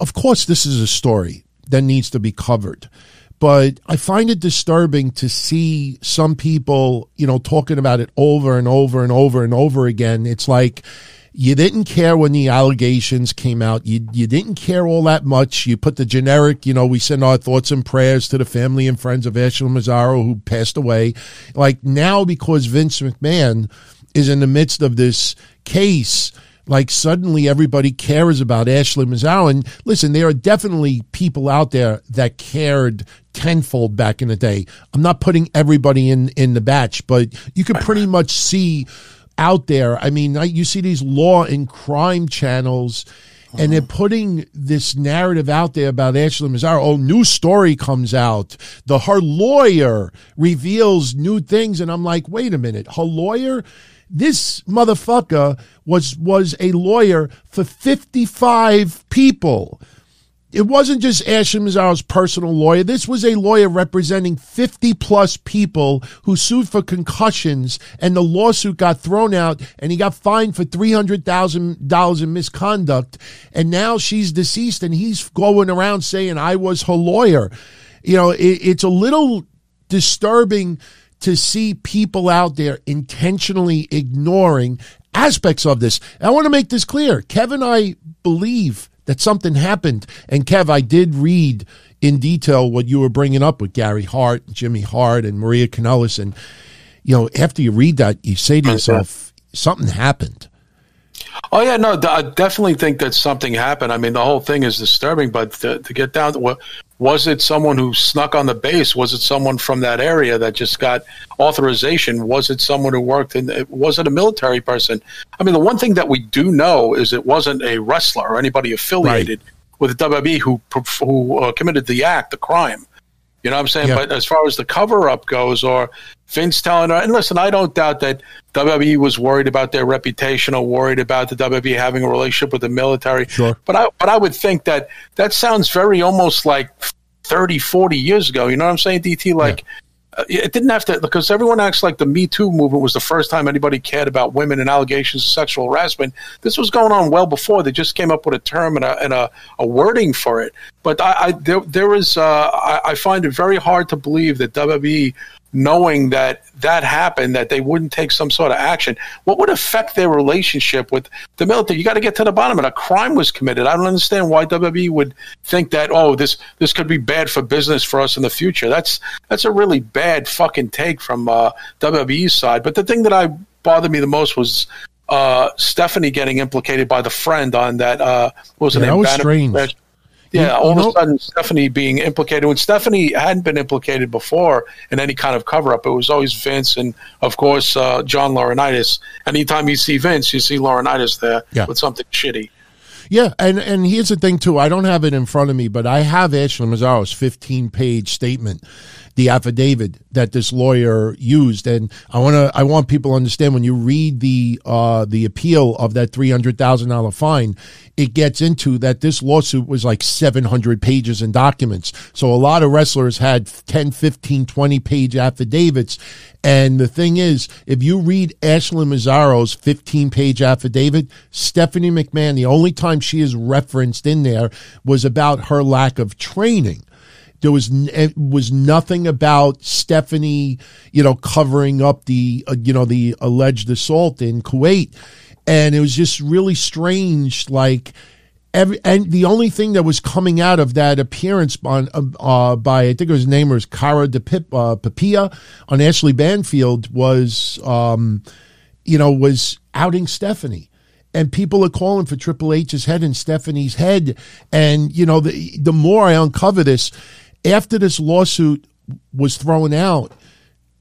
of course, this is a story that needs to be covered. But I find it disturbing to see some people, you know, talking about it over and over and over and over again. It's like, you didn't care when the allegations came out. You you didn't care all that much. You put the generic, you know, we send our thoughts and prayers to the family and friends of Ashley Massaro who passed away. Like now, because Vince McMahon is in the midst of this case, like suddenly everybody cares about Ashley Massaro. And listen, there are definitely people out there that cared tenfold back in the day. I'm not putting everybody in in the batch, but you could pretty much see out there. I mean, you see these law and crime channels. And they're putting this narrative out there about Ashley Massaro. Oh, new story comes out. The her lawyer reveals new things, and I'm like, wait a minute, her lawyer this motherfucker was was a lawyer for 55 people. It wasn't just Ashley Massaro's personal lawyer. This was a lawyer representing 50 plus people who sued for concussions and the lawsuit got thrown out and he got fined for $300,000 in misconduct. And now she's deceased and he's going around saying, I was her lawyer. You know, it, it's a little disturbing to see people out there intentionally ignoring aspects of this. And I want to make this clear. Kevin I believe that something happened. And Kev, I did read in detail what you were bringing up with Gary Hart, Jimmy Hart, and Maria Kanellis. And, you know, after you read that, you say to yourself, something happened. Oh yeah, no, I definitely think that something happened. I mean, the whole thing is disturbing, but to, to get down to what was it someone who snuck on the base? Was it someone from that area that just got authorization? Was it someone who worked in? Was it a military person? I mean, the one thing that we do know is it wasn't a wrestler or anybody affiliated right. with the WWE who who uh, committed the act, the crime. You know what I'm saying? Yeah. But as far as the cover up goes, or Vince telling her, and listen, I don't doubt that WWE was worried about their reputation or worried about the WWE having a relationship with the military. Sure. But I, but I would think that that sounds very almost like 30, 40 years ago. You know what I'm saying, DT? Like, yeah. Uh, it didn't have to because everyone acts like the Me Too movement was the first time anybody cared about women and allegations of sexual harassment. This was going on well before. They just came up with a term and a, and a, a wording for it. But I, I there there is uh, I, I, find it very hard to believe that WWE knowing that that happened, that they wouldn't take some sort of action, what would affect their relationship with the military? You got to get to the bottom of it. A crime was committed. I don't understand why WWE would think that, oh, this this could be bad for business for us in the future. That's that's a really bad fucking take from uh, WWE's side. But the thing that I bothered me the most was uh, Stephanie getting implicated by the friend on that. Uh, what was yeah, name? That was strange. Yeah, all of a sudden Stephanie being implicated when Stephanie hadn't been implicated before in any kind of cover up. It was always Vince and of course uh, John Laurinaitis. Anytime you see Vince, you see Laurinaitis there yeah. with something shitty. Yeah, and and here's the thing too. I don't have it in front of me, but I have Ashley Massaro's 15 page statement the affidavit that this lawyer used. And I want to, I want people to understand when you read the, uh, the appeal of that $300,000 fine, it gets into that this lawsuit was like 700 pages in documents. So a lot of wrestlers had 10, 15, 20 page affidavits. And the thing is, if you read Ashley Massaro's 15 page affidavit, Stephanie McMahon, the only time she is referenced in there was about her lack of training. There was was nothing about Stephanie, you know, covering up the uh, you know the alleged assault in Kuwait, and it was just really strange. Like every and the only thing that was coming out of that appearance on uh, uh by I think his name was Cara de Pip, uh, on Ashleigh Banfield was um, you know was outing Stephanie and people are calling for Triple H's head and Stephanie's head. And, you know, the, the more I uncover this, after this lawsuit was thrown out,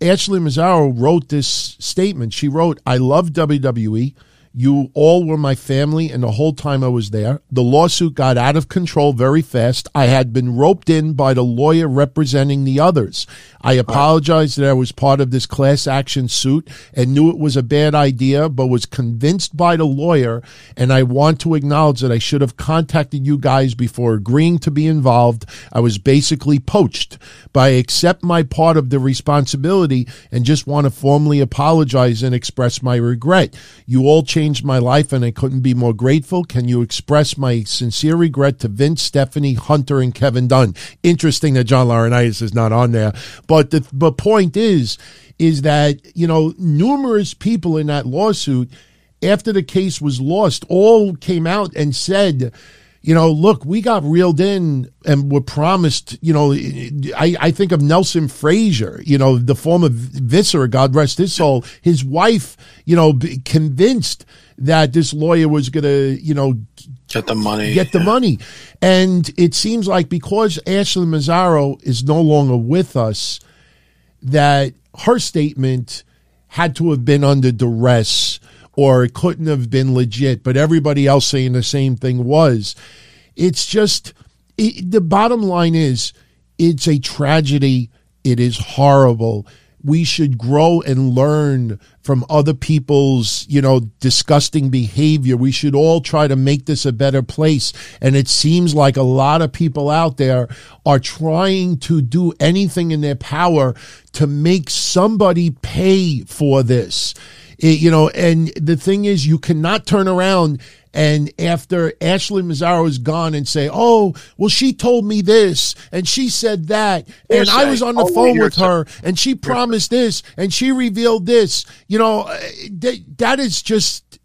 Ashley Massaro wrote this statement. She wrote, I love WWE. You all were my family, and the whole time I was there, the lawsuit got out of control very fast. I had been roped in by the lawyer representing the others. I apologized that I was part of this class action suit and knew it was a bad idea, but was convinced by the lawyer. And I want to acknowledge that I should have contacted you guys before agreeing to be involved. I was basically poached, but I accept my part of the responsibility and just want to formally apologize and express my regret. You all changed changed my life and I couldn't be more grateful. Can you express my sincere regret to Vince, Stephanie, Hunter, and Kevin Dunn? Interesting that John Laurinaitis is not on there. But the, the point is, is that, you know, numerous people in that lawsuit, after the case was lost, all came out and said, you know, look, we got reeled in and were promised, you know, I, I think of Nelson Frazier, you know, the former Viscera, God rest his soul, his wife, you know, convinced that this lawyer was going to, you know, get the money, get the yeah. money. And it seems like because Ashley Massaro is no longer with us, that her statement had to have been under duress or it couldn't have been legit, but everybody else saying the same thing was. It's just it, the bottom line is it's a tragedy. It is horrible. We should grow and learn from other people's, you know, disgusting behavior. We should all try to make this a better place. And it seems like a lot of people out there are trying to do anything in their power to make somebody pay for this. It, you know, and the thing is, you cannot turn around and after Ashley Massaro is gone and say, "Oh, well, she told me this and she said that, and I was on the oh, phone with her and she promised this and she revealed this." You know, uh, that, that is just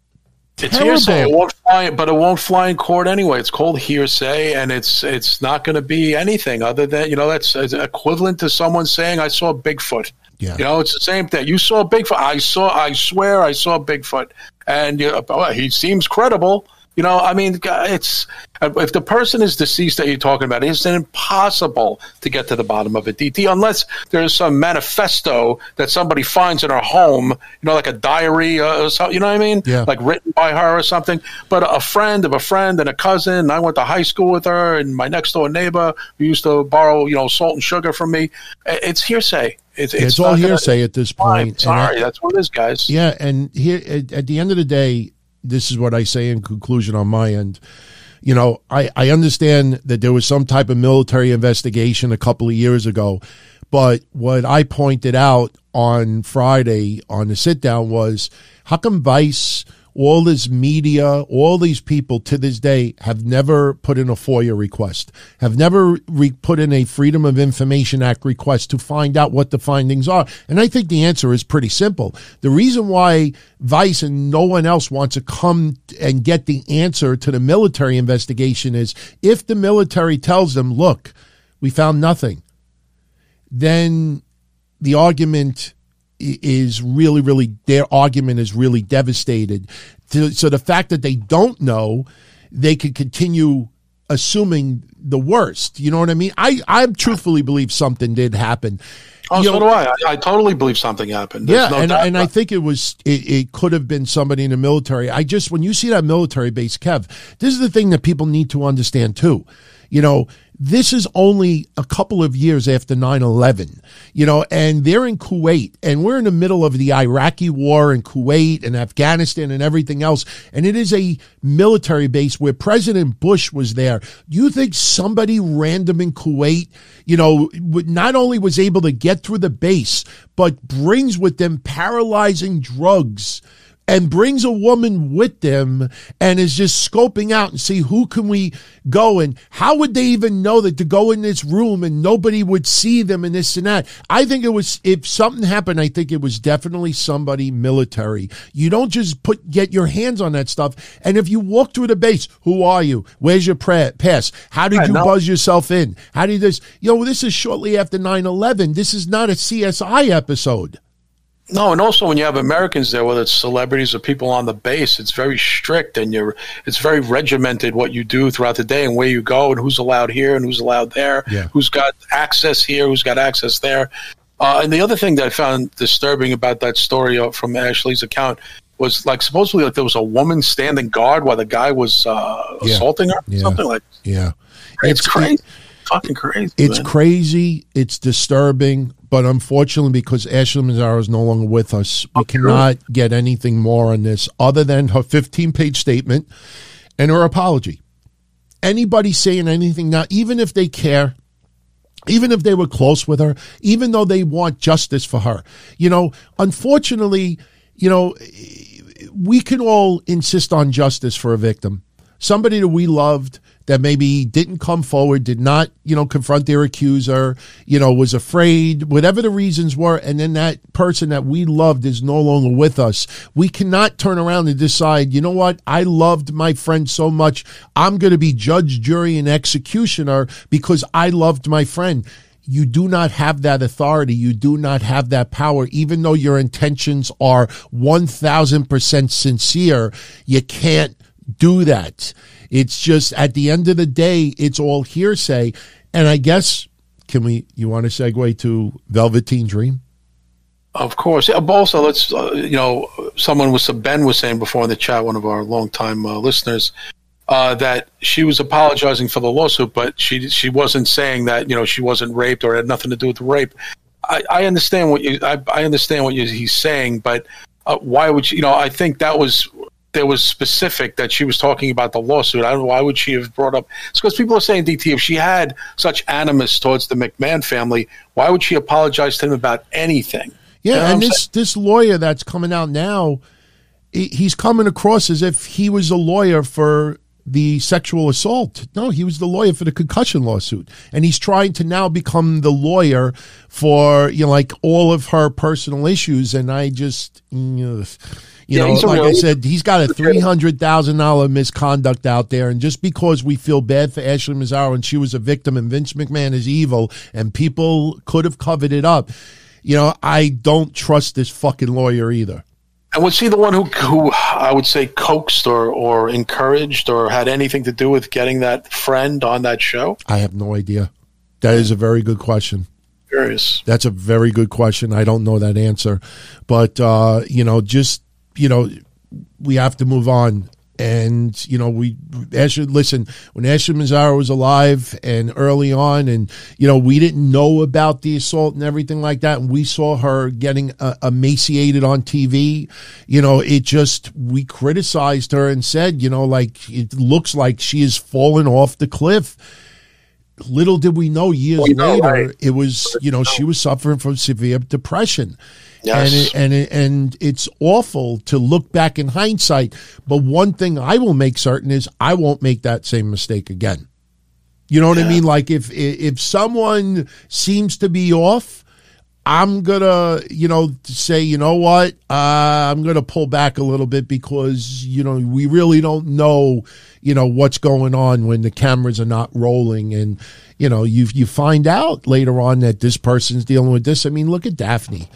it's hearsay. It won't fly, but it won't fly in court anyway. It's called hearsay, and it's it's not going to be anything other than you know that's equivalent to someone saying, "I saw Bigfoot." Yeah. You know, it's the same thing. You saw Bigfoot. I saw. I swear, I saw Bigfoot, and you know, oh, he seems credible. You know, I mean, it's if the person is deceased that you're talking about, it's impossible to get to the bottom of it, DT, unless there's some manifesto that somebody finds in her home, you know, like a diary uh, or something, you know what I mean? Yeah. Like written by her or something. But a friend of a friend and a cousin, and I went to high school with her, and my next door neighbor who used to borrow, you know, salt and sugar from me. It's hearsay. It's, it's, it's all hearsay gonna, at this point. Sorry, that's what it is, guys. Yeah, and here at, at the end of the day, this is what I say in conclusion on my end. You know, I, I understand that there was some type of military investigation a couple of years ago, but what I pointed out on Friday on the sit down was how come Vice all this media, all these people to this day have never put in a FOIA request, have never re- put in a Freedom of Information Act request to find out what the findings are. And I think the answer is pretty simple. The reason why Vice and no one else wants to come and get the answer to the military investigation is if the military tells them, look, we found nothing, then the argument is really, really, their argument is really devastated. So the fact that they don't know, they could continue assuming the worst. You know what I mean? I, I truthfully believe something did happen. Oh, you so know, do I. I. I. totally believe something happened. There's yeah, no and, and I think it was it, it, could have been somebody in the military. I just when you see that military base, Kev, this is the thing that people need to understand too. You know, this is only a couple of years after 9-11 you know and they're in kuwait and we're in the middle of the iraqi war in kuwait and afghanistan and everything else and it is a military base where president bush was there. Do you think somebody random in kuwait you know not only was able to get through the base but brings with them paralyzing drugs and brings a woman with them and is just scoping out and see who can we go and how would they even know that to go in this room and nobody would see them and this and that? I think it was if something happened i think it was definitely somebody military. You don't just put get your hands on that stuff. And if you walk through the base who are you? Where's your pass how did you buzz yourself in? How did this you know this is shortly after 9-11 this is not a csi episode no, and also when you have Americans there, whether it's celebrities or people on the base, it's very strict and you're it's very regimented what you do throughout the day and where you go and who's allowed here and who's allowed there, yeah. who's got access here, who's got access there. Uh, and the other thing that I found disturbing about that story uh, from Ashley's account was like supposedly like there was a woman standing guard while the guy was uh, yeah. assaulting her, yeah. something like. Yeah, it's, it's crazy. It, fucking crazy. It's man. crazy. It's disturbing. But unfortunately, because Ashley Massaro is no longer with us, we cannot get anything more on this other than her 15 page statement and her apology. Anybody saying anything now, even if they care, even if they were close with her, even though they want justice for her, you know, unfortunately, you know, we can all insist on justice for a victim, somebody that we loved that maybe didn't come forward, did not, you know, confront their accuser, you know, was afraid, whatever the reasons were, and then that person that we loved is no longer with us. We cannot turn around and decide, you know what, I loved my friend so much, I'm going to be judge, jury, and executioner because I loved my friend you do not have that authority. You do not have that power. Even though your intentions are 1000% sincere, you can't do that. It's just at the end of the day, it's all hearsay. And I guess, can we, you want to segue to Velveteen Dream? Of course. Also, let's, uh, you know, someone was, Ben was saying before in the chat, one of our longtime uh, listeners, uh, that she was apologizing for the lawsuit, but she she wasn't saying that you know she wasn't raped or had nothing to do with the rape. I, I understand what you I, I understand what you, he's saying, but uh, why would you, you know? I think that was there was specific that she was talking about the lawsuit. I don't know why would she have brought up. It's because people are saying DT if she had such animus towards the McMahon family, why would she apologize to him about anything? Yeah, you know and this saying? this lawyer that's coming out now, he's coming across as if he was a lawyer for the sexual assault. No, he was the lawyer for the concussion lawsuit. And he's trying to now become the lawyer for, you know, like all of her personal issues. And I just, you know, you yeah, know like I said, he's got a $300,000 misconduct out there. And just because we feel bad for Ashley Massaro and she was a victim and Vince McMahon is evil and people could have covered it up, you know, I don't trust this fucking lawyer either. And was he the one who, who I would say coaxed or, or encouraged or had anything to do with getting that friend on that show? I have no idea. That is a very good question. Curious. That's a very good question. I don't know that answer, but uh, you know, just you know, we have to move on. And you know we Ashley listen when Ashley Massaro was alive and early on and you know we didn't know about the assault and everything like that. And we saw her getting uh, emaciated on TV you know it just we criticized her and said you know like it looks like she has fallen off the cliff little did we know years well, know, later right. it was you know she was suffering from severe depression Yes. And, it, and, it, and it's awful to look back in hindsight. But one thing I will make certain is I won't make that same mistake again. You know what yeah. I mean? Like if if someone seems to be off, I'm gonna you know say you know what uh, I'm gonna pull back a little bit because you know we really don't know you know what's going on when the cameras are not rolling and you know you you find out later on that this person's dealing with this. I mean, look at Daphne.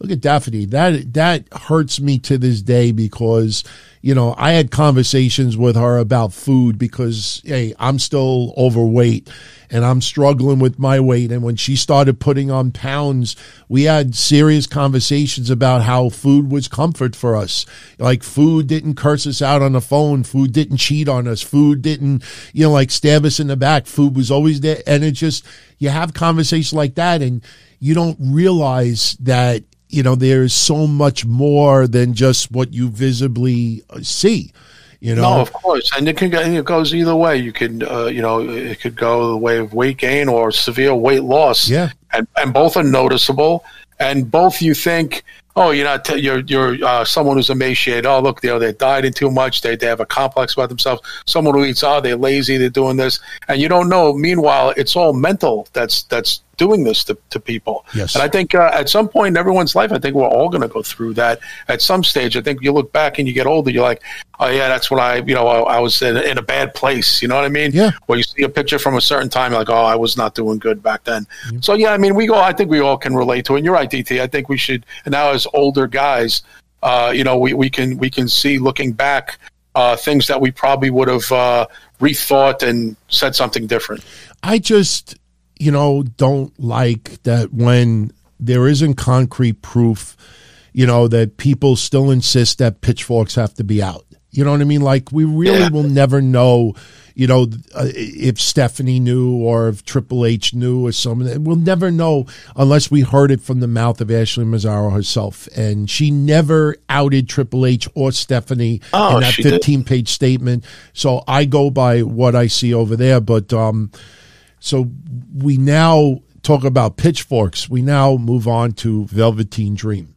Look at Daphne. That that hurts me to this day because you know I had conversations with her about food because hey I'm still overweight and I'm struggling with my weight. And when she started putting on pounds, we had serious conversations about how food was comfort for us. Like food didn't curse us out on the phone. Food didn't cheat on us. Food didn't, you know, like stab us in the back. Food was always there. And it just, you have conversations like that and you don't realize that you know, there's so much more than just what you visibly uh, see. You know, no, of course, and it can go, it goes either way. You can, uh, you know, it could go the way of weight gain or severe weight loss. Yeah, and and both are noticeable, and both you think, oh, you're not, t- you're you're uh, someone who's emaciated. Oh, look, you know, they're dieting too much. They they have a complex about themselves. Someone who eats, oh, they're lazy. They're doing this, and you don't know. Meanwhile, it's all mental. That's that's doing this to, to people. Yes. And I think uh, at some point in everyone's life, I think we're all going to go through that at some stage. I think you look back and you get older, you're like, oh, yeah, that's when I, you know, I, I was in, in, a bad place. You know what I mean? Yeah. Where you see a picture from a certain time, like, oh, I was not doing good back then. Yeah. So, yeah, I mean, we go, I think we all can relate to it. And you're right, DT. I think we should, and now as older guys, uh, you know, we, we can we can see looking back uh, things that we probably would have uh, rethought and said something different. I just you know, don't like that when there isn't concrete proof, you know, that people still insist that pitchforks have to be out. You know what I mean? Like, we really yeah. will never know, you know, uh, if Stephanie knew or if Triple H knew or something. We'll never know unless we heard it from the mouth of Ashley Massaro herself. And she never outed Triple H or Stephanie oh, in that 15 page statement. So I go by what I see over there. But, um, so we now talk about pitchforks. We now move on to Velveteen Dream.